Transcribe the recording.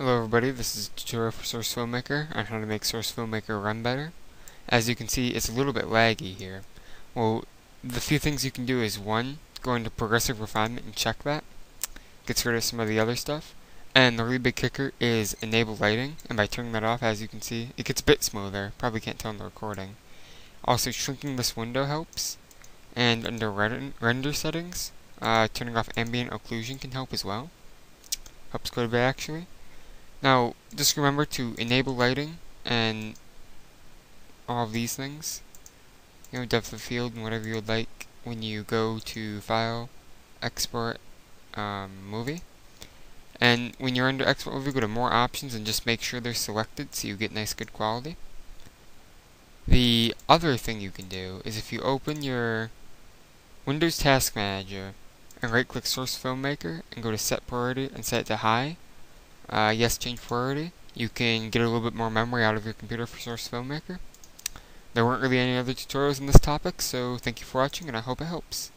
Hello everybody, this is a tutorial for Source Filmmaker on how to make Source Filmmaker run better. As you can see, it's a little bit laggy here. Well, the few things you can do is one, go into Progressive Refinement and check that. Gets rid of some of the other stuff. And the really big kicker is Enable Lighting, and by turning that off, as you can see, it gets a bit smoother. Probably can't tell in the recording. Also, shrinking this window helps. And under Render Settings, uh, turning off Ambient Occlusion can help as well. Helps quite a bit actually. Now, just remember to enable lighting and all of these things. You know, depth of field and whatever you would like when you go to File, Export, um, Movie. And when you're under Export Movie, go to More Options and just make sure they're selected so you get nice good quality. The other thing you can do is if you open your Windows Task Manager and right click Source Filmmaker and go to Set Priority and set it to High, uh, yes, change priority. You can get a little bit more memory out of your computer for Source Filmmaker. There weren't really any other tutorials in this topic, so thank you for watching, and I hope it helps.